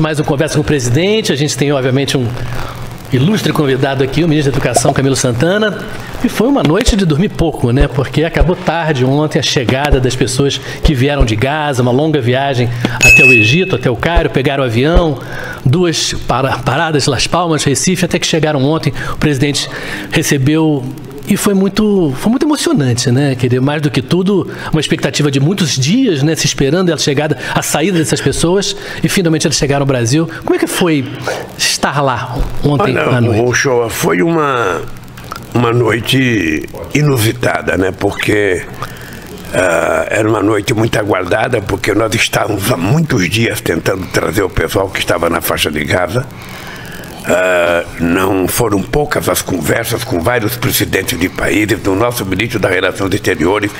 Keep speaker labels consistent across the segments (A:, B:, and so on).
A: mais um Conversa com o Presidente. A gente tem, obviamente, um ilustre convidado aqui, o ministro da Educação, Camilo Santana. E foi uma noite de dormir pouco, né? Porque acabou tarde ontem a chegada das pessoas que vieram de Gaza, uma longa viagem até o Egito, até o Cairo, pegaram o avião, duas paradas, Las Palmas, Recife, até que chegaram ontem. O presidente recebeu e foi muito, foi muito emocionante, né? Querer mais do que tudo, uma expectativa de muitos dias, né? Se esperando a chegada, a saída dessas pessoas e finalmente eles chegaram ao Brasil. Como é que foi estar lá ontem
B: Olha,
A: à noite?
B: Uchoa, foi uma uma noite inusitada, né? Porque uh, era uma noite muito aguardada, porque nós estávamos há muitos dias tentando trazer o pessoal que estava na faixa de Gaza. Uh, não foram poucas as conversas com vários presidentes de países, do nosso ministro das Relações Exteriores,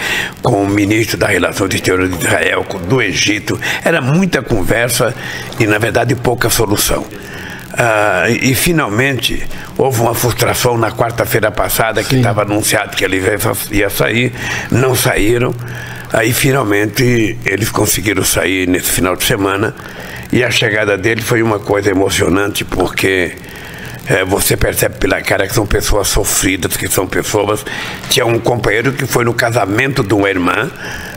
B: com o ministro das Relações Exteriores de Israel, do Egito. Era muita conversa e, na verdade, pouca solução. Uh, e finalmente houve uma frustração na quarta-feira passada que estava anunciado que ele ia sair, não saíram. Aí finalmente eles conseguiram sair nesse final de semana e a chegada dele foi uma coisa emocionante porque é, você percebe pela cara que são pessoas sofridas, que são pessoas. Tinha um companheiro que foi no casamento de uma irmã,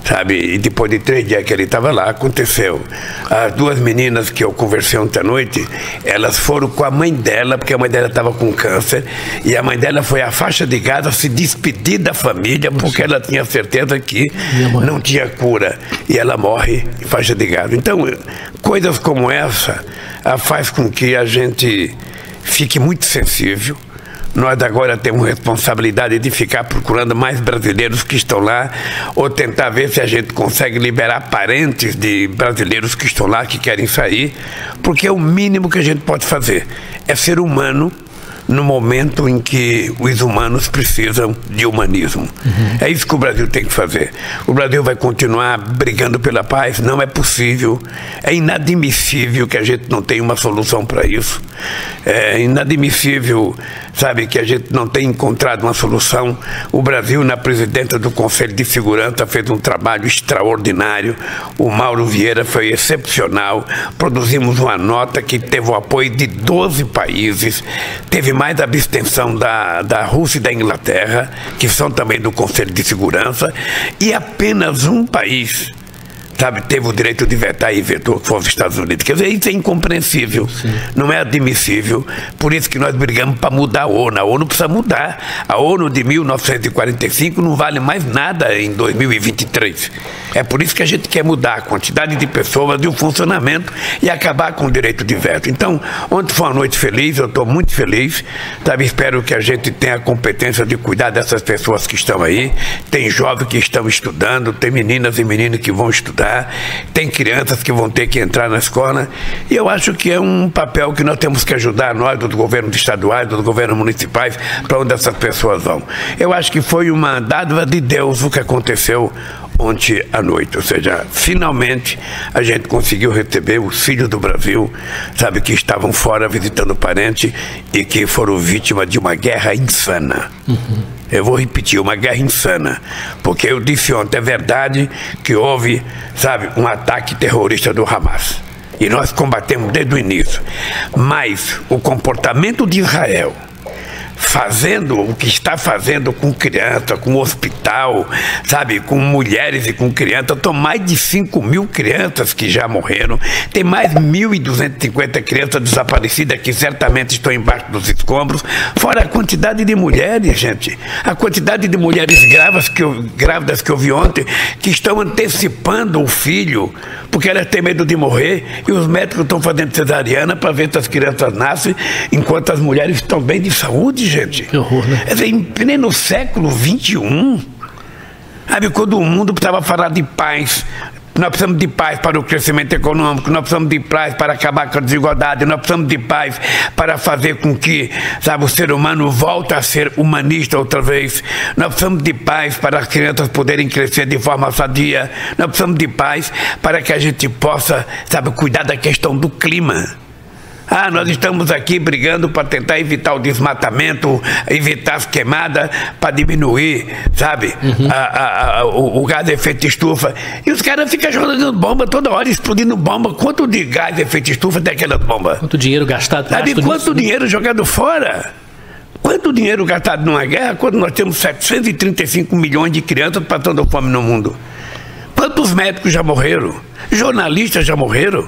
B: sabe? E depois de três dias que ele estava lá, aconteceu. As duas meninas que eu conversei ontem à noite, elas foram com a mãe dela, porque a mãe dela estava com câncer, e a mãe dela foi à faixa de Gaza se despedir da família, porque ela tinha certeza que não tinha cura. E ela morre em faixa de Gaza. Então, coisas como essa faz com que a gente fique muito sensível. Nós agora temos responsabilidade de ficar procurando mais brasileiros que estão lá, ou tentar ver se a gente consegue liberar parentes de brasileiros que estão lá, que querem sair, porque é o mínimo que a gente pode fazer. É ser humano no momento em que os humanos precisam de humanismo. Uhum. É isso que o Brasil tem que fazer. O Brasil vai continuar brigando pela paz? Não é possível. É inadmissível que a gente não tenha uma solução para isso. É inadmissível, sabe, que a gente não tenha encontrado uma solução. O Brasil, na presidenta do Conselho de Segurança, fez um trabalho extraordinário. O Mauro Vieira foi excepcional. Produzimos uma nota que teve o apoio de 12 países, teve mais abstenção da, da Rússia e da Inglaterra, que são também do Conselho de Segurança, e apenas um país sabe, teve o direito de vetar e vetou, que foi os Estados Unidos. Quer dizer, isso é incompreensível, Sim. não é admissível. Por isso que nós brigamos para mudar a ONU. A ONU precisa mudar. A ONU de 1945 não vale mais nada em 2023. É por isso que a gente quer mudar a quantidade de pessoas e o funcionamento e acabar com o direito de veto. Então, ontem foi uma noite feliz, eu estou muito feliz. Sabe, espero que a gente tenha a competência de cuidar dessas pessoas que estão aí. Tem jovens que estão estudando, tem meninas e meninos que vão estudar tem crianças que vão ter que entrar na escola, e eu acho que é um papel que nós temos que ajudar, nós, dos governos estaduais, dos governos municipais, para onde essas pessoas vão. Eu acho que foi uma dádiva de Deus o que aconteceu ontem à noite, ou seja, finalmente a gente conseguiu receber os filhos do Brasil, sabe, que estavam fora visitando parente e que foram vítimas de uma guerra insana. Uhum. Eu vou repetir, uma guerra insana. Porque eu disse ontem, é verdade que houve, sabe, um ataque terrorista do Hamas. E nós combatemos desde o início. Mas o comportamento de Israel fazendo o que está fazendo com criança, com hospital, sabe, com mulheres e com crianças. São mais de 5 mil crianças que já morreram. Tem mais 1.250 crianças desaparecidas que certamente estão embaixo dos escombros. Fora a quantidade de mulheres, gente. A quantidade de mulheres grávidas que eu, grávidas que eu vi ontem que estão antecipando o filho porque elas têm medo de morrer e os médicos estão fazendo cesariana para ver se as crianças nascem enquanto as mulheres estão bem de saúde, gente. Que horror, né? É, em pleno século XXI, sabe, quando o mundo precisava falar de paz, nós precisamos de paz para o crescimento econômico, nós precisamos de paz para acabar com a desigualdade, nós precisamos de paz para fazer com que, sabe, o ser humano volte a ser humanista outra vez. Nós precisamos de paz para as crianças poderem crescer de forma sadia. Nós precisamos de paz para que a gente possa, sabe, cuidar da questão do clima. Ah, nós estamos aqui brigando para tentar evitar o desmatamento, evitar as queimadas, para diminuir, sabe, uhum. a, a, o, o, gás de efeito estufa. E os caras ficam jogando bomba toda hora, explodindo bomba. Quanto de gás de efeito estufa tem aquelas bombas?
A: Quanto dinheiro gastado?
B: Sabe quanto nisso, dinheiro jogado fora? Quanto dinheiro gastado numa guerra quando nós temos 735 milhões de crianças passando fome no mundo? Quantos médicos já morreram? Jornalistas já morreram?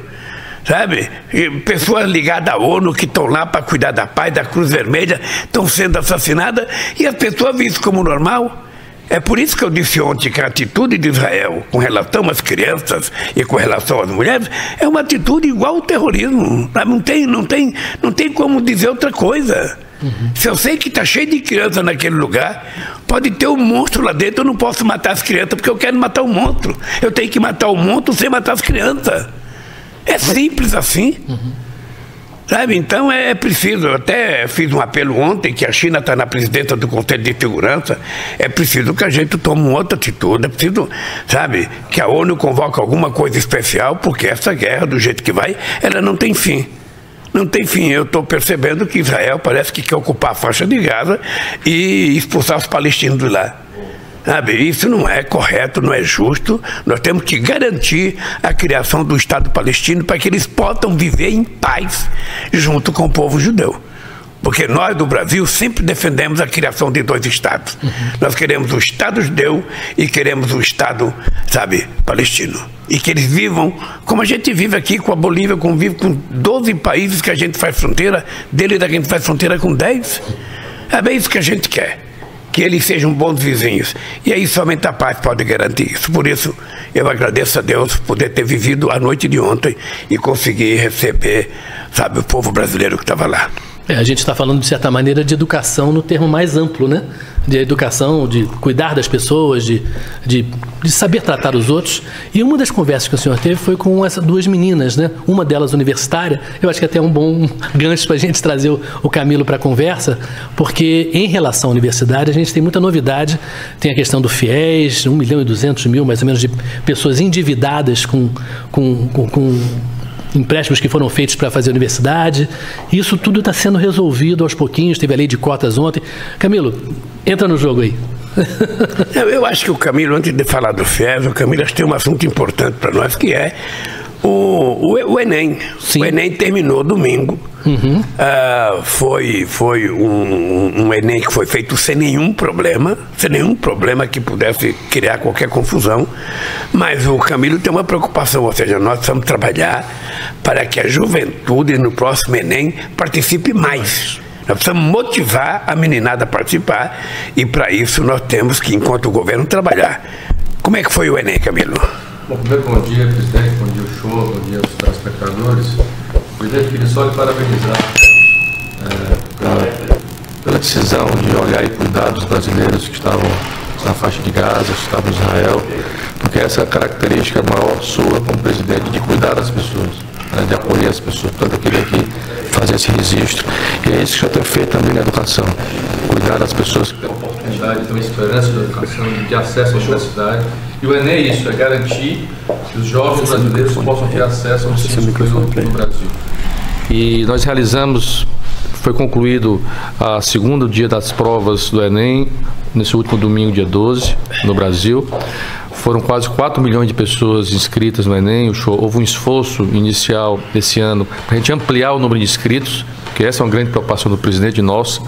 B: Sabe? E pessoas ligadas à ONU que estão lá para cuidar da paz, da Cruz Vermelha, estão sendo assassinadas e as pessoas veem isso como normal. É por isso que eu disse ontem que a atitude de Israel com relação às crianças e com relação às mulheres é uma atitude igual ao terrorismo. Não tem, não tem, não tem como dizer outra coisa. Uhum. Se eu sei que está cheio de crianças naquele lugar, pode ter um monstro lá dentro, eu não posso matar as crianças porque eu quero matar o monstro. Eu tenho que matar o monstro sem matar as crianças. É simples assim. Uhum. Sabe? Então é preciso, eu até fiz um apelo ontem que a China está na presidência do Conselho de Segurança, é preciso que a gente tome uma outra atitude, é preciso, sabe, que a ONU convoque alguma coisa especial, porque essa guerra, do jeito que vai, ela não tem fim. Não tem fim. Eu estou percebendo que Israel parece que quer ocupar a faixa de Gaza e expulsar os palestinos de lá. Sabe, isso não é correto, não é justo. Nós temos que garantir a criação do Estado palestino para que eles possam viver em paz junto com o povo judeu. Porque nós do Brasil sempre defendemos a criação de dois estados. Uhum. Nós queremos o Estado judeu e queremos o Estado, sabe, palestino. E que eles vivam como a gente vive aqui com a Bolívia, convive com 12 países que a gente faz fronteira, deles a gente faz fronteira com 10. É bem isso que a gente quer que eles sejam bons vizinhos. E aí somente a paz pode garantir isso. Por isso, eu agradeço a Deus por poder ter vivido a noite de ontem e conseguir receber, sabe, o povo brasileiro que estava lá.
A: É, a gente está falando, de certa maneira, de educação no termo mais amplo, né? De educação, de cuidar das pessoas, de, de, de, saber tratar os outros. E uma das conversas que o senhor teve foi com essas duas meninas, né? Uma delas universitária. Eu acho que é até é um bom gancho para a gente trazer o, o Camilo para a conversa, porque em relação à universidade a gente tem muita novidade. Tem a questão do FIES, 1 milhão e 200 mil, mais ou menos, de pessoas endividadas com, com, com, com empréstimos que foram feitos para fazer universidade. Isso tudo está sendo resolvido aos pouquinhos. Teve a lei de cotas ontem. Camilo, entra no jogo aí.
B: Eu acho que o Camilo, antes de falar do FIES, o Camilo tem um assunto importante para nós, que é o, o, o Enem. Sim. O Enem terminou domingo. Uhum. Uh, foi foi um, um, Enem que foi feito sem nenhum problema, sem nenhum problema que pudesse criar qualquer confusão. Mas o Camilo tem uma preocupação, ou seja, nós precisamos trabalhar para que a juventude no próximo Enem participe mais. Nós precisamos motivar a meninada a participar e para isso nós temos que, enquanto o governo, trabalhar. Como é que foi o Enem, Camilo?
C: Bom, primeiro, bom dia, presidente, bom dia, o show, bom dia aos telespectadores. Presidente, queria só lhe parabenizar é, pela, pela, decisão de olhar e cuidar dos brasileiros que estavam na faixa de Gaza, que estavam em Israel, porque essa é a característica maior sua como presidente, de cuidar das pessoas, né, de acolher as pessoas. Portanto, eu queria aqui fazer esse registro. E é isso que eu tenho feito também na educação, cuidar das pessoas que têm oportunidade, têm esperança de educação, de acesso à universidade e o Enem é isso, é garantir que os jovens brasileiros possam ter acesso ao ensino superior no Brasil. E nós realizamos, foi concluído a segundo dia das provas do Enem, nesse último domingo, dia 12, no Brasil. Foram quase 4 milhões de pessoas inscritas no Enem. Houve um esforço inicial esse ano para a gente ampliar o número de inscritos que essa é uma grande preocupação do presidente nosso,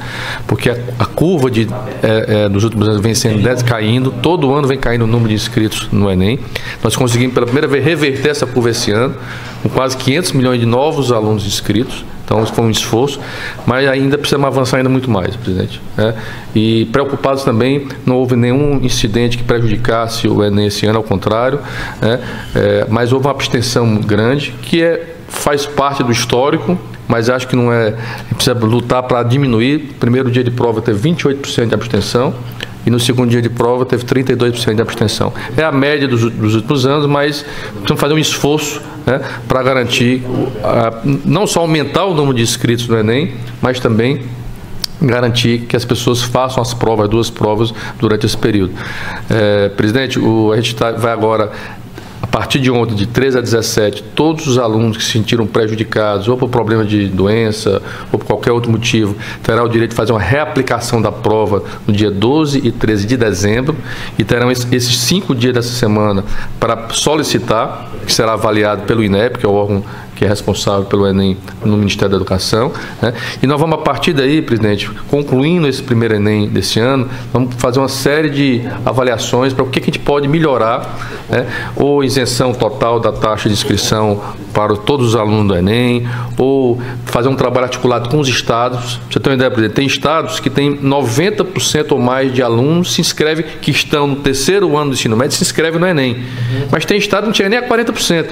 C: porque a, a curva de, é, é, dos últimos anos vem sendo caindo, todo ano vem caindo o número de inscritos no Enem. Nós conseguimos pela primeira vez reverter essa curva esse ano, com quase 500 milhões de novos alunos inscritos. Então, isso foi um esforço, mas ainda precisamos avançar ainda muito mais, presidente. Né? E preocupados também, não houve nenhum incidente que prejudicasse o Enem esse ano, ao contrário, né? é, mas houve uma abstenção grande, que é, faz parte do histórico mas acho que não é. Precisa lutar para diminuir. Primeiro dia de prova teve 28% de abstenção e no segundo dia de prova teve 32% de abstenção. É a média dos, dos, últimos anos, mas precisamos fazer um esforço né, para garantir, não só aumentar o número de inscritos no Enem, mas também garantir que as pessoas façam as provas, duas provas, durante esse período. É, presidente, o, a gente tá, vai agora partir de ontem, de 13 a 17, todos os alunos que se sentiram prejudicados, ou por problema de doença, ou por qualquer outro motivo, terão o direito de fazer uma reaplicação da prova no dia 12 e 13 de dezembro, e terão esses cinco dias dessa semana para solicitar, que será avaliado pelo INEP, que é o órgão que é responsável pelo Enem no Ministério da Educação. Né? E nós vamos, a partir daí, presidente, concluindo esse primeiro Enem desse ano, vamos fazer uma série de avaliações para o que, que a gente pode melhorar, né? ou isenção total da taxa de inscrição para todos os alunos do Enem, ou fazer um trabalho articulado com os estados. Você tem uma ideia, presidente? Tem estados que têm 90% ou mais de alunos se inscrevem, que estão no terceiro ano do ensino médio, se inscrevem no Enem. Mas tem estado que não chega nem a 40%.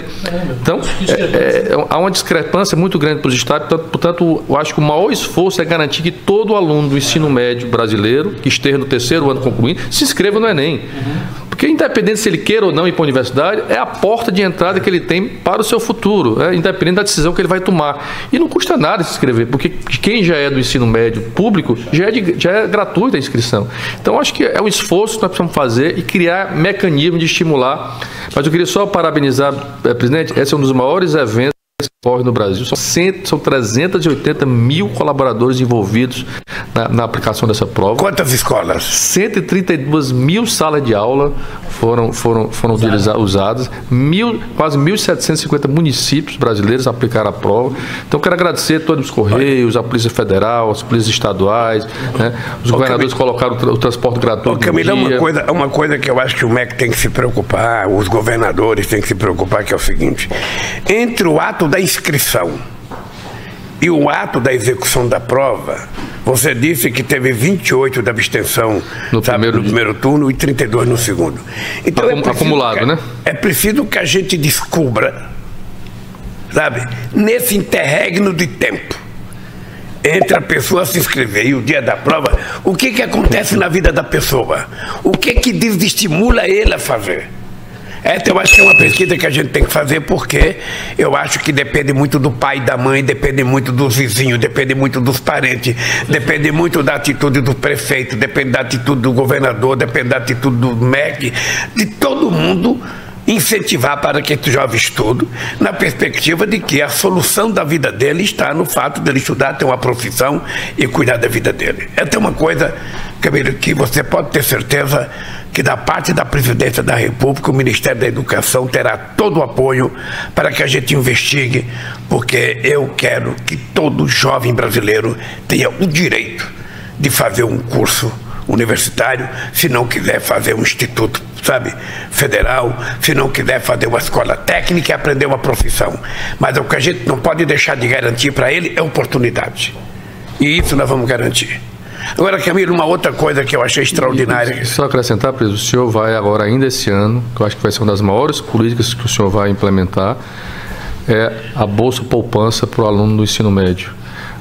C: Então, é, é é, há uma discrepância muito grande para os estados, portanto, portanto, eu acho que o maior esforço é garantir que todo aluno do ensino médio brasileiro, que esteja no terceiro ano concluindo, se inscreva no Enem. Uhum. Porque, independente se ele queira ou não ir para a universidade, é a porta de entrada que ele tem para o seu futuro, é, independente da decisão que ele vai tomar. E não custa nada se inscrever, porque quem já é do ensino médio público já é, de, já é gratuita a inscrição. Então, acho que é um esforço que nós precisamos fazer e criar mecanismos de estimular. Mas eu queria só parabenizar, eh, presidente, esse é um dos maiores eventos no Brasil. São, cento, são 380 mil colaboradores envolvidos na, na, aplicação dessa prova.
B: Quantas escolas?
C: 132 mil salas de aula foram, foram, foram utilizadas, usadas. Mil, quase 1.750 municípios brasileiros aplicaram a prova. Então, quero agradecer a todos os Correios, a Polícia Federal, as polícias estaduais. Né? Os Ô, governadores Camilo, colocaram o, transporte gratuito. Ô,
B: Camilo, é uma coisa, uma coisa que eu acho que o MEC tem que se preocupar, os governadores têm que se preocupar, que é o seguinte: entre o ato da inscrição e o ato da execução da prova, você disse que teve 28 de abstenção no, sabe, primeiro, no primeiro turno e 32 no segundo.
C: Então Acum, é acumulado,
B: que,
C: né?
B: É preciso que a gente descubra, sabe, nesse interregno de tempo entre a pessoa se inscrever e o dia da prova, o que, que acontece na vida da pessoa? O que que desestimula ele a fazer? Essa eu acho que é uma pesquisa que a gente tem que fazer porque eu acho que depende muito do pai e da mãe, depende muito dos vizinhos, depende muito dos parentes, depende muito da atitude do prefeito, depende da atitude do governador, depende da atitude do MEC, de todo mundo incentivar para que esse jovem estude, na perspectiva de que a solução da vida dele está no fato dele estudar, ter uma profissão e cuidar da vida dele. Essa é uma coisa, que você pode ter certeza que da parte da Presidência da República, o Ministério da Educação terá todo o apoio para que a gente investigue, porque eu quero que todo jovem brasileiro tenha o direito de fazer um curso universitário, se não quiser fazer um instituto, sabe, federal, se não quiser fazer uma escola técnica e aprender uma profissão. Mas o que a gente não pode deixar de garantir para ele é oportunidade. E isso nós vamos garantir. Agora, Camilo, uma outra coisa que eu achei extraordinária.
C: E, só acrescentar, presidente, o senhor vai agora, ainda esse ano, que eu acho que vai ser uma das maiores políticas que o senhor vai implementar, é a Bolsa Poupança para o aluno do ensino médio.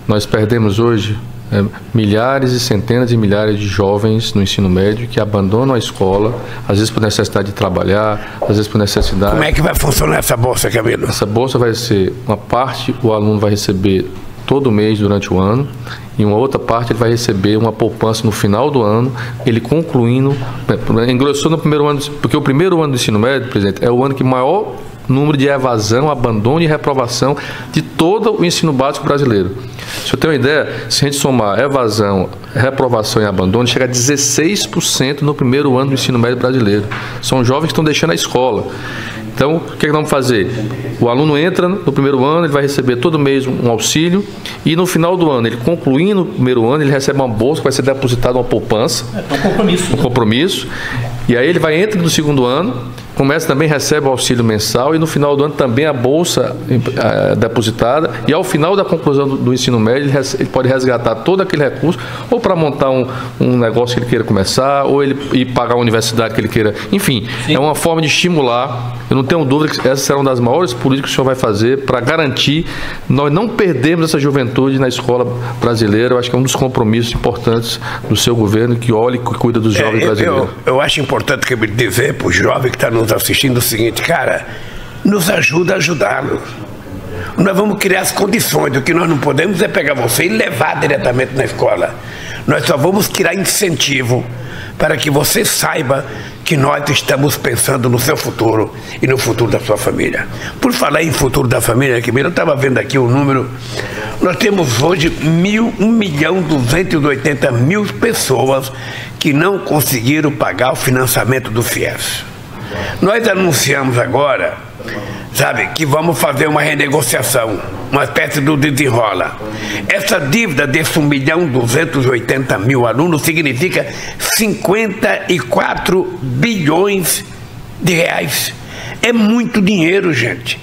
C: Nós perdemos hoje é, milhares e centenas de milhares de jovens no ensino médio que abandonam a escola, às vezes por necessidade de trabalhar, às vezes por necessidade.
B: Como é que vai funcionar essa bolsa, Camilo?
C: Essa bolsa vai ser uma parte o aluno vai receber todo mês durante o ano e uma outra parte ele vai receber uma poupança no final do ano, ele concluindo, né, engrossou no primeiro ano, porque o primeiro ano do ensino médio, presidente, é o ano que maior número de evasão, abandono e reprovação de todo o ensino básico brasileiro. Se eu tenho uma ideia, se a gente somar evasão, reprovação e abandono, chega a 16% no primeiro ano do ensino médio brasileiro. São jovens que estão deixando a escola. Então, o que, é que nós vamos fazer? O aluno entra no primeiro ano, ele vai receber todo mês um auxílio e no final do ano, ele concluindo o primeiro ano, ele recebe uma bolsa que vai ser depositada uma poupança.
A: É, um compromisso.
C: Um compromisso. E aí ele vai entrar no segundo ano, começa também recebe o auxílio mensal e no final do ano também a bolsa é, depositada e ao final da conclusão do, do ensino médio ele, ele, pode resgatar todo aquele recurso ou para montar um, um, negócio que ele queira começar ou ele ir pagar a universidade que ele queira enfim Sim. é uma forma de estimular eu não tenho dúvida que essa será uma das maiores políticas que o senhor vai fazer para garantir nós não perdemos essa juventude na escola brasileira eu acho que é um dos compromissos importantes do seu governo que olhe e cuida dos é, jovens é, brasileiros
B: eu, eu acho importante que dizer para o jovem que está no nos assistindo o seguinte, cara, nos ajuda a ajudá-lo. Nós vamos criar as condições. O que nós não podemos é pegar você e levar diretamente na escola. Nós só vamos criar incentivo para que você saiba que nós estamos pensando no seu futuro e no futuro da sua família. Por falar em futuro da família, que eu estava vendo aqui o número, nós temos hoje mil, 1 milhão 280 mil pessoas que não conseguiram pagar o financiamento do FIES. Nós anunciamos agora, sabe, que vamos fazer uma renegociação, uma espécie do desenrola. Essa dívida desse 1 milhão 280 mil alunos significa 54 bilhões de reais. É muito dinheiro, gente.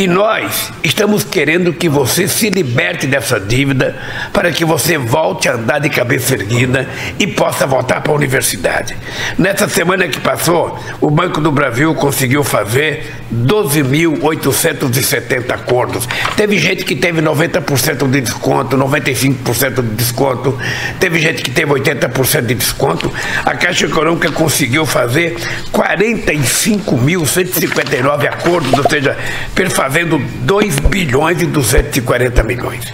B: E nós estamos querendo que você se liberte dessa dívida para que você volte a andar de cabeça erguida e possa voltar para a universidade. Nessa semana que passou, o Banco do Brasil conseguiu fazer 12.870 acordos. Teve gente que teve 90% de desconto, 95% de desconto, teve gente que teve 80% de desconto. A Caixa Econômica conseguiu fazer 45.159 acordos, ou seja, perfazendo 2 bilhões e 240 milhões.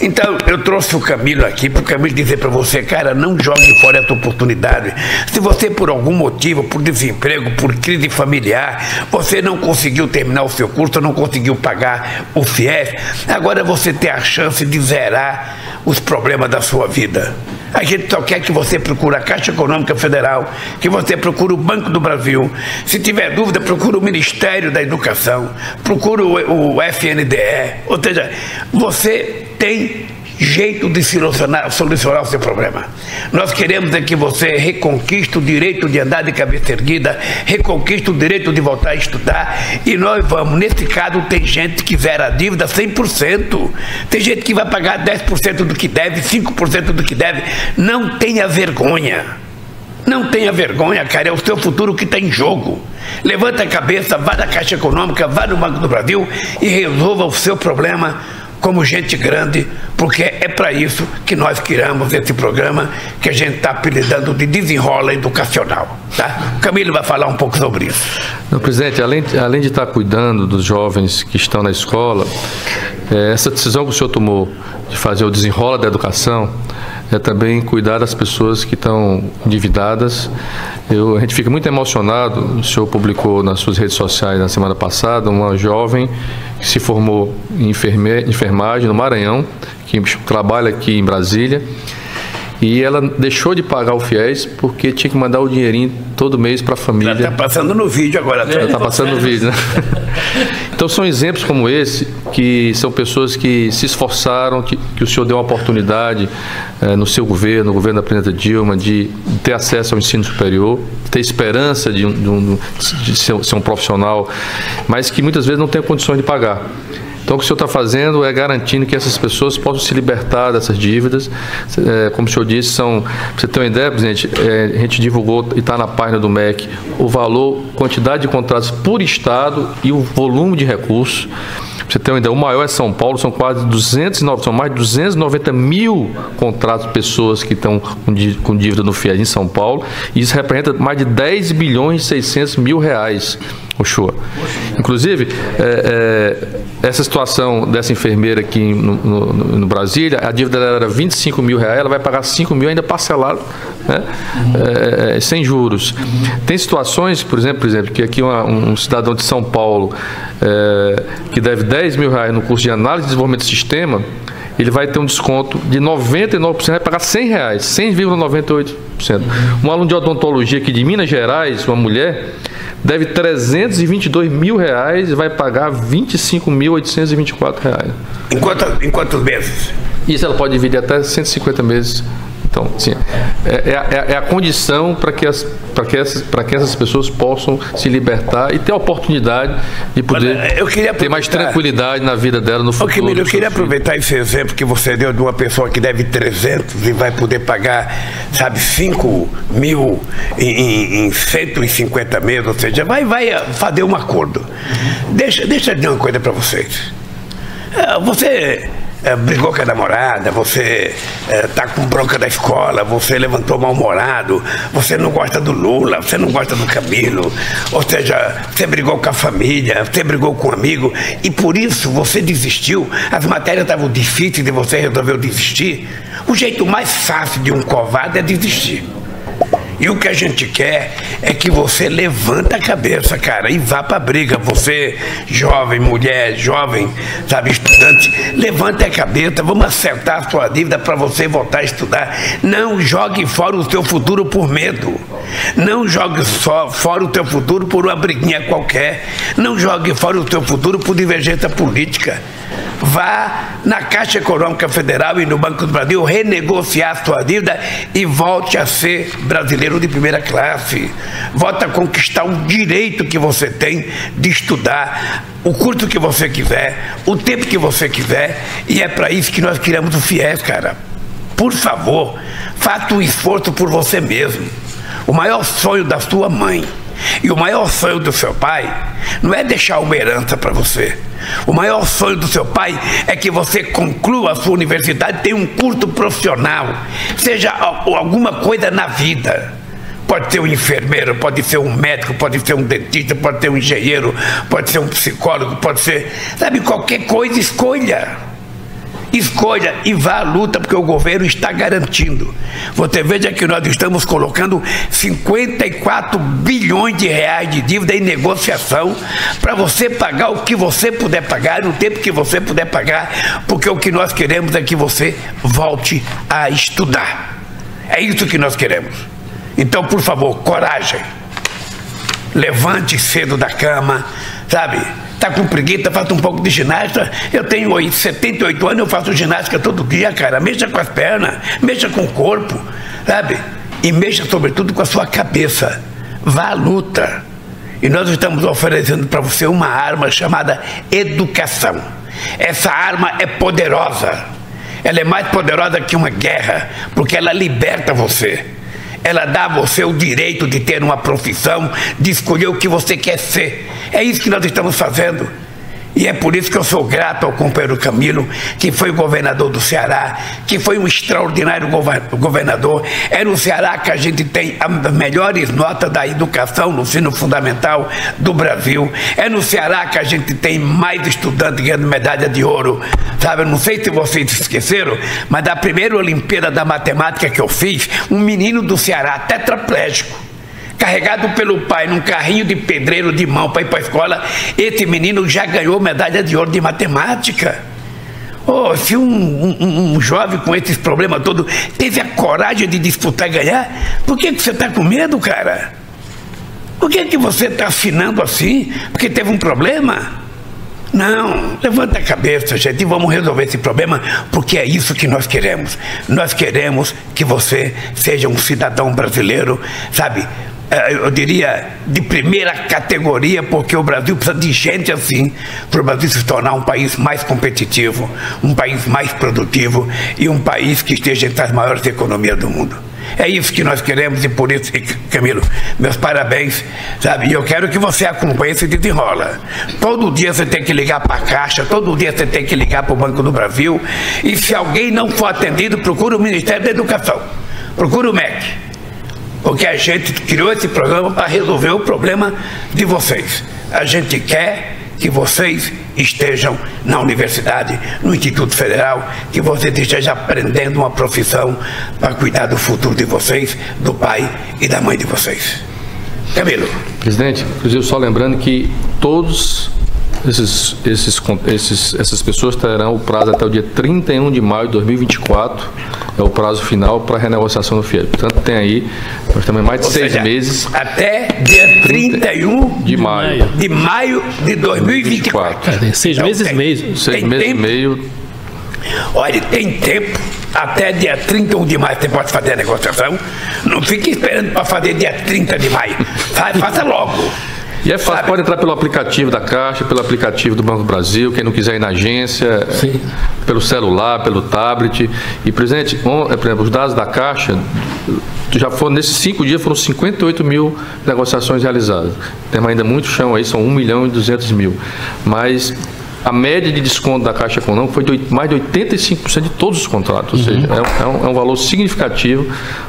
B: Então, eu trouxe o Camilo aqui para o Camilo dizer para você, cara, não jogue fora essa oportunidade. Se você, por algum motivo, por desemprego, por crise familiar, você não conseguiu terminar o seu curso, não conseguiu pagar o FIES, agora você tem a chance de zerar os problemas da sua vida. A gente só quer que você procure a Caixa Econômica Federal, que você procure o Banco do Brasil. Se tiver dúvida, procure o Ministério da Educação, procure o, o FNDE. Ou seja, você tem jeito de solucionar, solucionar o seu problema. Nós queremos é que você reconquiste o direito de andar de cabeça erguida, reconquiste o direito de voltar a estudar, e nós vamos. Nesse caso, tem gente que zera a dívida 100%, tem gente que vai pagar 10% do que deve, 5% do que deve. Não tenha vergonha. Não tenha vergonha, cara, é o seu futuro que está em jogo. Levanta a cabeça, vá na Caixa Econômica, vá no Banco do Brasil e resolva o seu problema como gente grande, porque é para isso que nós criamos esse programa que a gente está apelidando de desenrola educacional. Tá? O Camilo vai falar um pouco sobre isso.
C: Não, presidente, além, além de estar tá cuidando dos jovens que estão na escola, é, essa decisão que o senhor tomou de fazer o desenrola da educação é também cuidar das pessoas que estão endividadas. Eu, a gente fica muito emocionado. O senhor publicou nas suas redes sociais na semana passada uma jovem que se formou em enferme, enfermagem no Maranhão, que trabalha aqui em Brasília. E ela deixou de pagar o FIES porque tinha que mandar o dinheirinho todo mês para a família.
B: Ela está passando no vídeo agora.
C: Ela está passando no vídeo, né? Então são exemplos como esse, que são pessoas que se esforçaram, que, que o senhor deu uma oportunidade eh, no seu governo, no governo da presidenta Dilma, de, ter acesso ao ensino superior, ter esperança de, um, de, um, de ser, ser um profissional, mas que muitas vezes não tem condições de pagar. Então, o que o senhor está fazendo é garantindo que essas pessoas possam se libertar dessas dívidas. É, como o senhor disse, são. Você ter uma ideia, presidente, é, a gente divulgou e está na página do MEC o valor, quantidade de contratos por estado e o volume de recursos. Você ter uma ideia, o maior é São Paulo, são quase 209, são mais de 290 mil contratos de pessoas que estão com dívida no FIES em São Paulo, e isso representa mais de 10 bilhões e 600 mil reais. Oxua. Inclusive, é, é, essa situação dessa enfermeira aqui no, no, no, Brasília, a dívida dela era 25 mil reais, ela vai pagar 5 mil ainda parcelado, né? É, é, sem juros. Tem situações, por exemplo, por exemplo que aqui uma, um cidadão de São Paulo é, que deve 10 mil reais no curso de análise e desenvolvimento de sistema, ele vai ter um desconto de 99%, vai pagar 100 reais, 100,98%. Um aluno de odontologia aqui de Minas Gerais, uma mulher, deve 322 mil reais e vai pagar 25.824 reais.
B: Em, quanto, em quantos meses?
C: Isso ela pode dividir até 150 meses então, sim, é, é, é a condição para que, as, que, essas, que essas pessoas possam se libertar e ter a oportunidade de poder ter mais tranquilidade na vida dela no futuro.
B: Ô, Camilo, eu queria aproveitar esse exemplo que você deu de uma pessoa que deve 300 e vai poder pagar, sabe, 5 mil em, em 150 meses, ou seja, vai, vai fazer um acordo. Deixa, deixa eu dizer uma coisa para vocês. É, você é, brigou com a namorada, você está é, com bronca da escola, você levantou mal-humorado, você não gosta do Lula, você não gosta do Camilo, ou seja, você brigou com a família, você brigou com um amigo, e por isso você desistiu, as matérias estavam difíceis e você resolveu desistir. O jeito mais fácil de um covarde é desistir. E o que a gente quer é que você levanta a cabeça, cara, e vá pra briga. Você, jovem, mulher, jovem, sabe, estudante, levanta a cabeça, vamos acertar a sua dívida para você voltar a estudar. Não jogue fora o seu futuro por medo. Não jogue só fora o teu futuro por uma briguinha qualquer. Não jogue fora o teu futuro por divergência política. Vá na Caixa Econômica Federal e no Banco do Brasil renegociar sua dívida e volte a ser brasileiro de primeira classe. Volte a conquistar o direito que você tem de estudar, o curso que você quiser, o tempo que você quiser, e é para isso que nós criamos o FIES, cara. Por favor, faça um esforço por você mesmo. O maior sonho da sua mãe e o maior sonho do seu pai não é deixar uma herança para você. O maior sonho do seu pai é que você conclua a sua universidade, tenha um curso profissional, seja alguma coisa na vida. Pode ser um enfermeiro, pode ser um médico, pode ser um dentista, pode ser um engenheiro, pode ser um psicólogo, pode ser, sabe, qualquer coisa, escolha. Escolha e vá à luta, porque o governo está garantindo. Você veja que nós estamos colocando 54 bilhões de reais de dívida em negociação para você pagar o que você puder pagar, no tempo que você puder pagar, porque o que nós queremos é que você volte a estudar. É isso que nós queremos. Então, por favor, coragem. Levante cedo da cama, sabe? Tá com preguiça, faça um pouco de ginástica. Eu tenho 78 anos, eu faço ginástica todo dia, cara. Mexa com as pernas, mexa com o corpo, sabe? E mexa sobretudo com a sua cabeça. Vá à luta. E nós estamos oferecendo para você uma arma chamada educação. Essa arma é poderosa. Ela é mais poderosa que uma guerra, porque ela liberta você. Ela dá a você o direito de ter uma profissão, de escolher o que você quer ser. É isso que nós estamos fazendo. E é por isso que eu sou grato ao companheiro Camilo, que foi governador do Ceará, que foi um extraordinário governador. É no Ceará que a gente tem as melhores notas da educação no ensino fundamental do Brasil. É no Ceará que a gente tem mais estudantes ganhando medalha de ouro. Sabe, eu não sei se vocês esqueceram, mas da primeira Olimpíada da Matemática que eu fiz, um menino do Ceará, tetraplégico, carregado pelo pai num carrinho de pedreiro de mão para ir para a escola, esse menino já ganhou medalha de ouro de matemática. Oh, se um, um, um jovem com esses problemas todos teve a coragem de disputar e ganhar, por que, que você está com medo, cara? Por que, que você está afinando assim? Porque teve um problema? Não, levanta a cabeça, gente, e vamos resolver esse problema, porque é isso que nós queremos. Nós queremos que você seja um cidadão brasileiro, sabe, eu diria, de primeira categoria, porque o Brasil precisa de gente assim, para o Brasil se tornar um país mais competitivo, um país mais produtivo e um país que esteja entre as maiores economias do mundo. É isso que nós queremos e por isso, Camilo, meus parabéns, sabe? E eu quero que você acompanhe esse desenrola. Todo dia você tem que ligar para a Caixa, todo dia você tem que ligar para o Banco do Brasil. E se alguém não for atendido, procura o Ministério da Educação, procura o MEC porque a gente criou esse programa para resolver o problema de vocês. A gente quer que vocês estejam na universidade, no Instituto Federal, que vocês estejam aprendendo uma profissão para cuidar do futuro de vocês, do pai e da mãe de vocês. Camilo.
C: Presidente, inclusive só lembrando que todos esses, esses, esses, essas pessoas terão o prazo até o dia 31 de maio de 2024, é o prazo final para a renegociação do FIES. Portanto, tem aí nós também mais de Ou seis seja, meses.
B: Até dia 31
C: de maio.
B: De maio de 2024.
A: É, seis então, meses e meio.
C: Seis meses e meio.
B: Olha, tem tempo. Até dia 31 de maio você pode fazer a negociação. Não fique esperando para fazer dia 30 de maio. Faça logo.
C: E é fácil, pode entrar pelo aplicativo da Caixa, pelo aplicativo do Banco do Brasil, quem não quiser ir na agência, Sim. pelo celular, pelo tablet. E, presidente, on, é, por exemplo, os dados da Caixa, já foram, nesses cinco dias foram 58 mil negociações realizadas. Temos ainda muito chão aí, são 1 milhão e 200 mil. Mas a média de desconto da Caixa Econômica foi de mais de 85% de todos os contratos, ou seja, uhum. é, é, um, é, um, valor significativo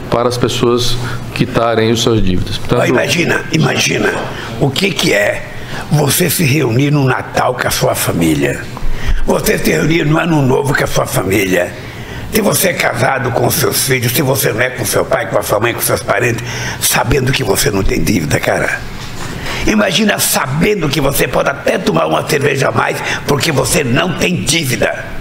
C: para as pessoas quitarem os seus dívidas.
B: Portanto, imagina, imagina o que, que é você se reunir no Natal com a sua família, você se reunir no Ano Novo com a sua família, Se você é casado com seus filhos, se você não é com seu pai, com a sua mãe, com seus parentes, sabendo que você não tem dívida, cara. Imagina sabendo que você pode até tomar uma cerveja a mais porque você não tem dívida.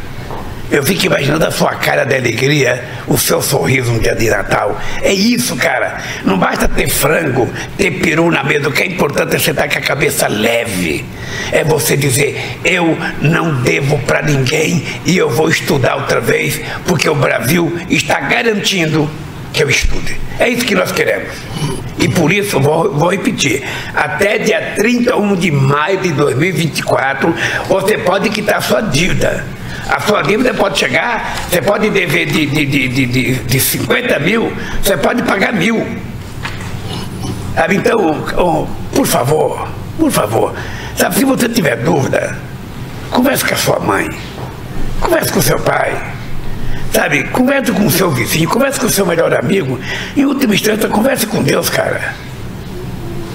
B: Eu fico imaginando a sua cara de alegria, o seu sorriso no dia de Natal. É isso, cara. Não basta ter frango, ter peru na mesa. O que é importante é você estar com a cabeça leve. É você dizer: eu não devo para ninguém e eu vou estudar outra vez, porque o Brasil está garantindo que eu estude. É isso que nós queremos. E por isso, vou, vou repetir: até dia 31 de maio de 2024, você pode quitar sua dívida. A sua dívida pode chegar, você pode dever de, de, de, de, de 50 mil, você pode pagar mil. Então, por favor, por favor, sabe, se você tiver dúvida, converse com a sua mãe, converse com seu pai, sabe, converse com o seu vizinho, converse com o seu melhor amigo, em última instância, converse com Deus, cara.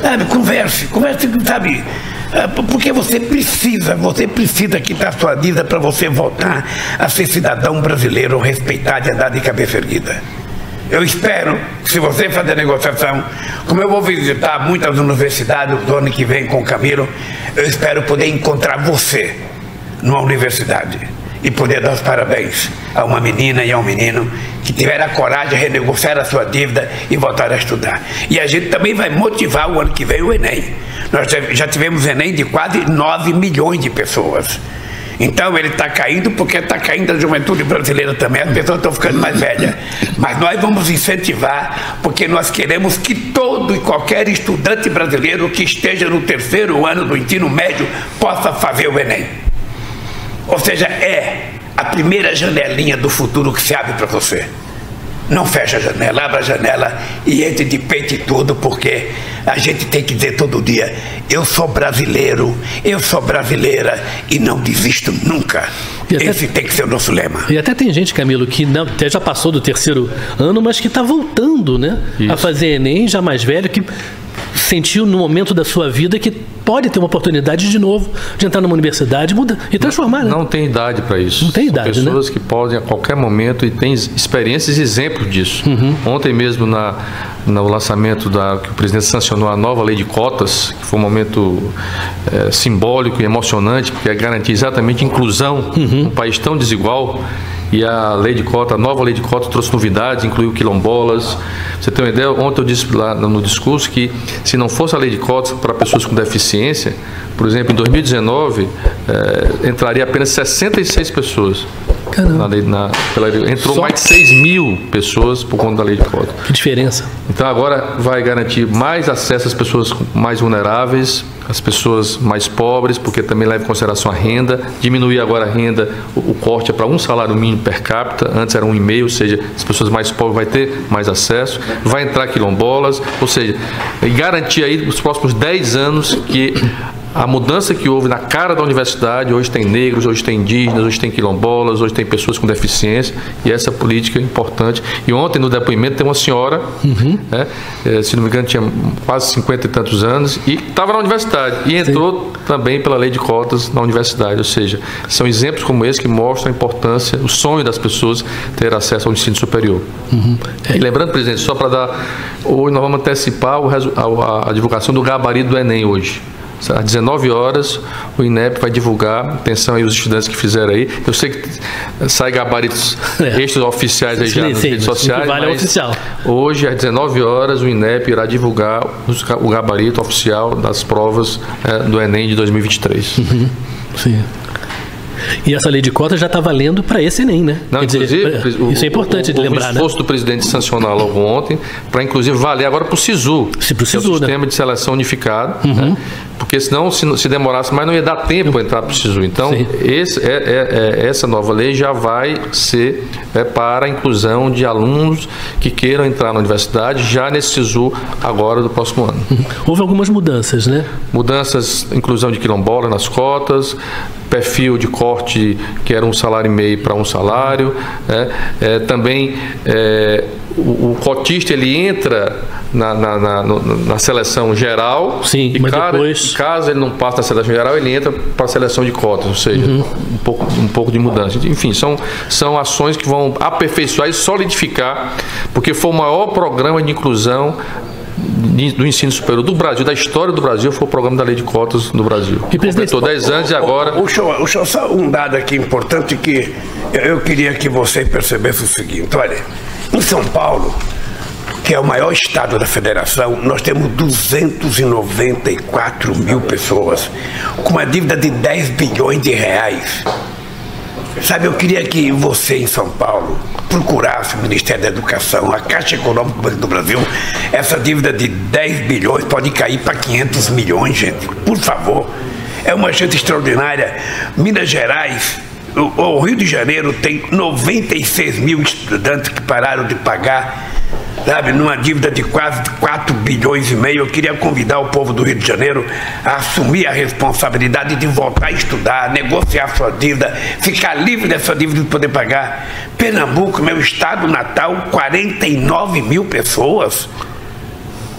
B: Sabe, converse, converse, sabe, é, porque você precisa, você precisa quitar sua dívida para você voltar a ser cidadão brasileiro respeitado e andar de cabeça erguida. Eu espero que se você fazer negociação, como eu vou visitar muitas universidades no ano que vem com o Camilo, eu espero poder encontrar você numa universidade e poder dar os parabéns a uma menina e a um menino que tiveram a coragem de renegociar a sua dívida e voltar a estudar. E a gente também vai motivar o ano que vem o Enem. Nós já tivemos Enem de quase 9 milhões de pessoas. Então ele está caindo porque está caindo a juventude brasileira também, as pessoas estão ficando mais velhas. Mas nós vamos incentivar, porque nós queremos que todo e qualquer estudante brasileiro que esteja no terceiro ano do ensino médio possa fazer o Enem. Ou seja, é a primeira janelinha do futuro que se abre para você. Não fecha a janela, abra a janela e entre de peito e tudo, porque a gente tem que dizer todo dia: eu sou brasileiro, eu sou brasileira e não desisto nunca. Até, Esse tem que ser o nosso lema.
A: E até tem gente, Camilo, que não, até já passou do terceiro ano, mas que está voltando né, a fazer Enem, já mais velho, que sentiu no momento da sua vida que pode ter uma oportunidade de novo de entrar numa universidade muda, e transformar.
C: Não, né? não tem idade para isso.
A: Não tem idade,
C: São pessoas
A: né?
C: que podem a qualquer momento e têm experiências e exemplos disso. Uhum. Ontem mesmo na, no lançamento da que o presidente sancionou a nova lei de cotas, que foi um momento é, simbólico e emocionante, porque é garantir exatamente inclusão uhum. num país tão desigual e a lei de cota, a nova lei de cota trouxe novidades, incluiu quilombolas. Você tem uma ideia? Ontem eu disse lá no discurso que se não fosse a lei de cotas para pessoas com deficiência, por exemplo, em 2019 é, entraria apenas 66 pessoas. Na lei, na, pela, entrou Só... mais de 6 mil pessoas por conta da lei de cota.
A: Que diferença.
C: Então agora vai garantir mais acesso às pessoas mais vulneráveis, às pessoas mais pobres, porque também leva em consideração a renda. Diminuir agora a renda, o, o corte é para um salário mínimo per capita, antes era um e meio, ou seja, as pessoas mais pobres vai ter mais acesso. Vai entrar quilombolas, ou seja, garantir aí nos próximos 10 anos que a mudança que houve na cara da universidade, hoje tem negros, hoje tem indígenas, hoje tem quilombolas, hoje tem pessoas com deficiência, e essa política é importante. E ontem no depoimento tem uma senhora, uhum. né, eh, se não me engano tinha quase 50 e tantos anos, e estava na universidade, e entrou Sim. também pela lei de cotas na universidade, ou seja, são exemplos como esse que mostram a importância, o sonho das pessoas ter acesso ao ensino superior. Uhum. E lembrando, presidente, só para dar, hoje nós vamos antecipar o, a, a divulgação do gabarito do Enem hoje às 19 horas, o INEP vai divulgar, atenção aí os estudantes que fizeram aí. Eu sei que sai gabaritos é. extras oficiais aí sim, já nas sim, redes sociais.
A: Vale mas oficial.
C: Hoje, às 19 horas, o INEP irá divulgar o gabarito oficial das provas é, do Enem de 2023. Uhum.
A: Sim. E essa lei de cotas já está valendo para esse Enem, né?
C: Não, dizer,
A: o, isso é importante o, de lembrar,
C: o esforço
A: né?
C: do presidente sancionar logo ontem, para inclusive valer agora para o SISU,
A: Se pro SISU,
C: é o
A: né?
C: Sistema de Seleção Unificado, uhum. né? Porque senão, se, se demorasse mais, não ia dar tempo para entrar para o SISU. Então, esse, é, é, é, essa nova lei já vai ser é, para a inclusão de alunos que queiram entrar na universidade já nesse SISU agora do próximo ano.
A: Uhum. Houve algumas mudanças, né?
C: Mudanças, inclusão de quilombola nas cotas, perfil de corte que era um salário e meio para um salário, é, é, também é, o, o cotista ele entra na, na, na, na seleção geral
A: Sim,
C: e
A: mas
C: cara,
A: depois-
C: caso ele não passe na seleção geral, ele entra para a seleção de cotas, ou seja,
A: Uhum.
C: um, pouco, um pouco de mudança. Enfim, são, são ações que vão aperfeiçoar e solidificar, porque foi o maior programa de inclusão do ensino superior do Brasil, da história do Brasil, foi o programa da lei de cotas do Brasil.
A: E, presidente,
C: Completou 10 anos e agora.
B: O show, o show, só um dado aqui importante que eu, eu queria que você percebesse o seguinte: olha, em São Paulo, que é o maior estado da federação, nós temos 294 mil pessoas com uma dívida de 10 bilhões de reais. Sabe, eu queria que você em São Paulo procurasse o Ministério da Educação, a Caixa Econômica do Brasil, essa dívida de 10 bilhões pode cair para 500 milhões, gente. Por favor. É uma gente extraordinária. Minas Gerais, o, Rio de Janeiro tem 96 mil estudantes que pararam de pagar sabe, numa dívida de quase 4 bilhões e meio. Eu queria convidar o povo do Rio de Janeiro a assumir a responsabilidade de voltar a estudar, negociar sua dívida, ficar livre dessa dívida de poder pagar. Pernambuco, meu estado natal, 49 mil pessoas.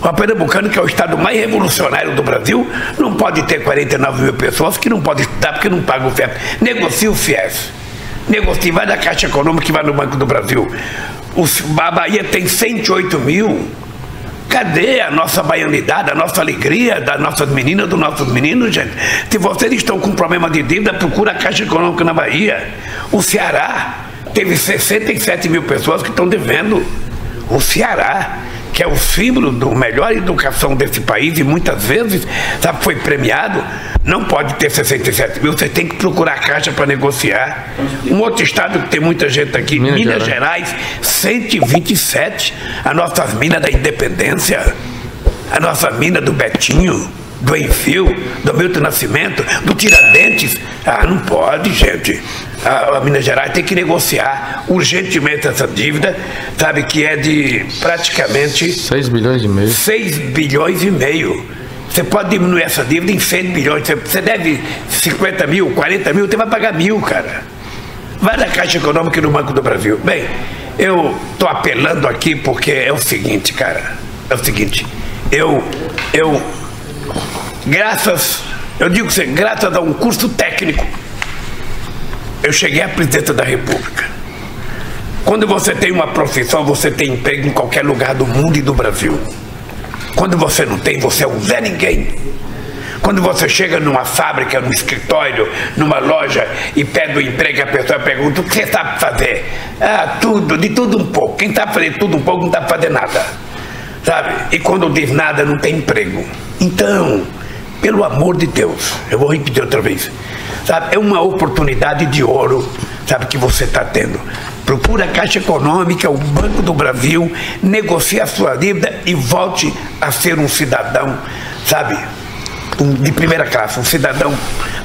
B: O pernambucano, que é o estado mais revolucionário do Brasil, não pode ter 49 mil pessoas que não podem estudar porque não pagam o FIES. Negocie o FIES. Negocie, vai na Caixa Econômica e vai no Banco do Brasil. Os, a Bahia tem 108 mil. Cadê a nossa baianidade, a nossa alegria das nossas meninas, dos nossos meninos, gente? Se vocês estão com problema de dívida, procura a Caixa Econômica na Bahia. O Ceará teve 67 mil pessoas que estão devendo. O Ceará, que é o símbolo da melhor educação desse país e muitas vezes sabe, foi premiado, não pode ter 67 mil, você tem que procurar a Caixa para negociar. Um outro estado que tem muita gente aqui,
C: Minas
B: Minas,
C: Gerais.
B: Gerais, 127, as nossas minas da independência, a nossa mina do Betinho, do Enfio, do Milton Nascimento, do Tiradentes. Ah, não pode, gente. A, a Minas Gerais tem que negociar urgentemente essa dívida, sabe, que é de praticamente
C: 6 bilhões e meio.
B: 6 bilhões e meio. Você pode diminuir essa dívida em 100 bilhões. Você- deve 50 mil, 40 mil, você vai pagar mil, cara. Vai na Caixa Econômica e no Banco do Brasil. Bem, eu estou apelando aqui porque é o seguinte, cara. É o seguinte. Eu, eu, graças, eu digo assim, graças a um curso técnico, eu cheguei à presidência da República. Quando você tem uma profissão, você tem emprego em qualquer lugar do mundo e do Brasil. Quando você não tem, você é um Zé Ninguém. Quando você chega numa fábrica, num escritório, numa loja e pede o emprego, a pessoa pergunta o que você sabe fazer? Ah, tudo, de tudo um pouco. Quem sabe fazer tudo um pouco não sabe fazer nada. Sabe? E quando diz nada, não tem emprego. Então, pelo amor de Deus, eu vou repetir outra vez. Sabe? É uma oportunidade de ouro, sabe, que você está tendo. Procura a Caixa Econômica, o Banco do Brasil, negocie a sua dívida e volte a ser um cidadão, sabe, um- de primeira classe, um cidadão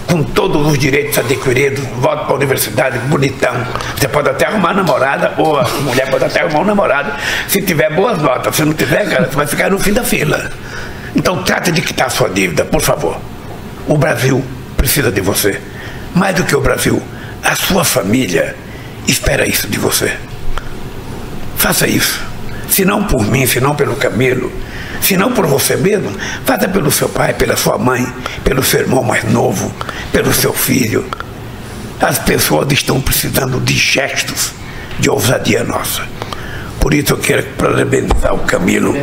B: com todos os direitos adquiridos, volte para a universidade, bonitão. Você pode até arrumar namorada, ou a mulher pode até arrumar um namorado, se tiver boas notas. Se não tiver, cara, você vai ficar no fim da fila. Então trate de quitar sua dívida, por favor. O Brasil precisa de você. Mais do que o Brasil, a sua família espera isso de você. Faça isso. Se não por mim, se não pelo Camilo, se não por você mesmo, faça pelo seu pai, pela sua mãe, pelo seu irmão mais novo, pelo seu filho. As pessoas estão precisando de gestos de ousadia nossa. Por isso eu quero parabenizar o Camilo,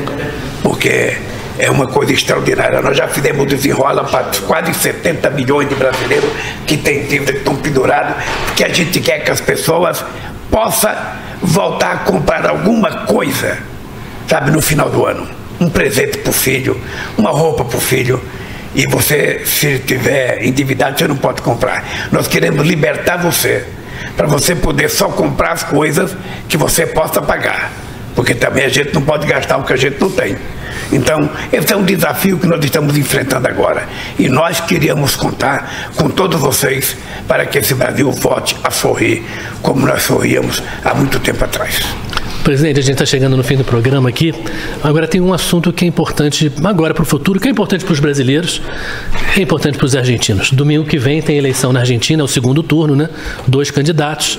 B: porque é uma coisa extraordinária. Nós já fizemos desenrola para quase 70 milhões de brasileiros que têm dívida, que estão pendurados, porque a gente quer que as pessoas possam voltar a comprar alguma coisa, sabe, no final do ano. Um presente para o filho, uma roupa para o filho. E você, se tiver endividado, você não pode comprar. Nós queremos libertar você, para você poder só comprar as coisas que você possa pagar. Porque também a gente não pode gastar o que a gente não tem. Então, esse é um desafio que nós estamos enfrentando agora. E nós queríamos contar com todos vocês para que esse Brasil volte a sorrir como nós sorríamos há muito tempo atrás.
A: Presidente, a gente está chegando no fim do programa aqui. Agora tem um assunto que é importante agora para o futuro, que é importante para os brasileiros, é importante para os argentinos. Domingo que vem tem eleição na Argentina, é o segundo turno, né? Dois candidatos.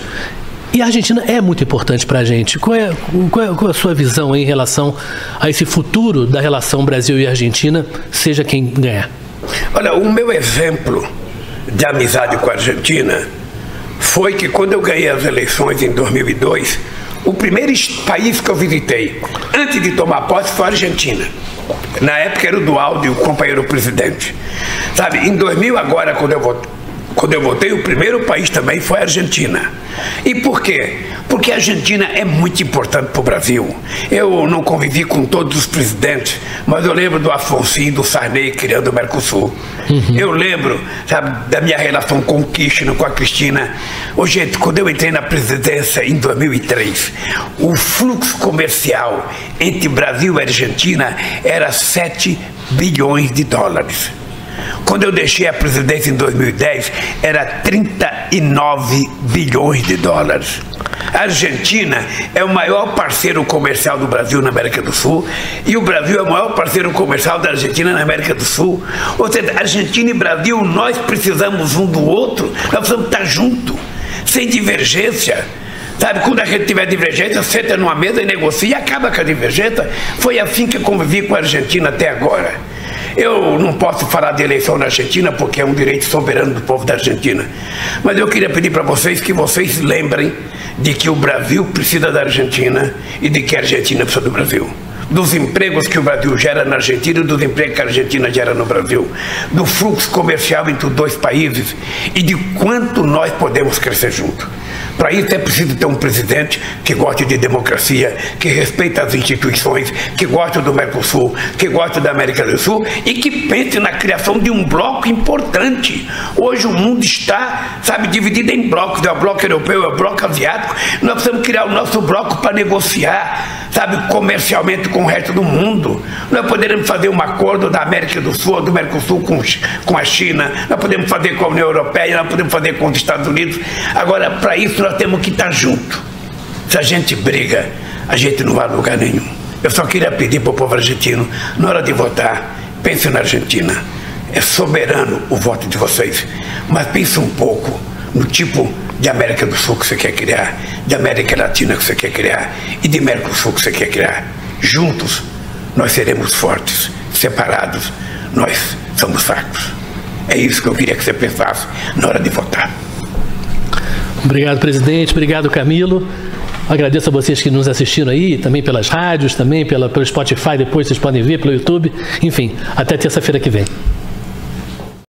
A: E a Argentina é muito importante para a gente. Qual é, qual, é, qual é a sua visão em relação a esse futuro da relação Brasil e Argentina, seja quem ganhar?
B: Olha, o meu exemplo de amizade com a Argentina foi que quando eu ganhei as eleições em 2002, o primeiro país que eu visitei antes de tomar posse foi a Argentina. Na época era o Dualdo e o companheiro presidente. Sabe, em 2000 agora, quando eu votei, quando eu votei, o primeiro país também foi a Argentina. E por quê? Porque a Argentina é muito importante para o Brasil. Eu não convivi com todos os presidentes, mas eu lembro do Afonso e do Sarney criando o Mercosul. Uhum. Eu lembro sabe, da minha relação com o Kirchner, com a Cristina. Ô, gente, quando eu entrei na presidência em 2003, o fluxo comercial entre Brasil e Argentina era 7 bilhões de dólares. Quando eu deixei a presidência em 2010, era 39 bilhões de dólares. A Argentina é o maior parceiro comercial do Brasil na América do Sul e o Brasil é o maior parceiro comercial da Argentina na América do Sul. Ou seja, Argentina e Brasil, nós precisamos um do outro, nós precisamos estar juntos, sem divergência. Sabe, quando a gente tiver divergência, senta numa mesa e negocia e acaba com a divergência. Foi assim que eu convivi com a Argentina até agora. Eu não posso falar de eleição na Argentina porque é um direito soberano do povo da Argentina. Mas eu queria pedir para vocês que vocês lembrem de que o Brasil precisa da Argentina e de que a Argentina precisa do Brasil dos empregos que o Brasil gera na Argentina e dos empregos que a Argentina gera no Brasil, do fluxo comercial entre os dois países e de quanto nós podemos crescer juntos. Para isso é preciso ter um presidente que goste de democracia, que respeite as instituições, que goste do Mercosul, que goste da América do Sul e que pense na criação de um bloco importante. Hoje o mundo está, sabe, dividido em blocos, é o bloco europeu, é o bloco asiático. Nós precisamos criar o nosso bloco para negociar, sabe, comercialmente com o resto do mundo. Nós poderemos fazer um acordo da América do Sul, do Mercosul com, com a China, nós podemos fazer com a União Europeia, nós podemos fazer com os Estados Unidos. Agora, para isso nós temos que estar juntos. Se a gente briga, a gente não vai a lugar nenhum. Eu só queria pedir para o povo argentino, na hora de votar, pense na Argentina. É soberano o voto de vocês, mas pense um pouco no tipo de América do Sul que você quer criar, de América Latina que você quer criar e de Mercosul que você quer criar. Juntos nós seremos fortes, separados nós somos fracos. É isso que eu queria que você pensasse na hora de votar.
A: Obrigado, presidente. Obrigado, Camilo. Agradeço a vocês que nos assistiram aí, também pelas rádios, também pela, pelo Spotify, depois vocês podem ver pelo YouTube. Enfim, até terça-feira que vem.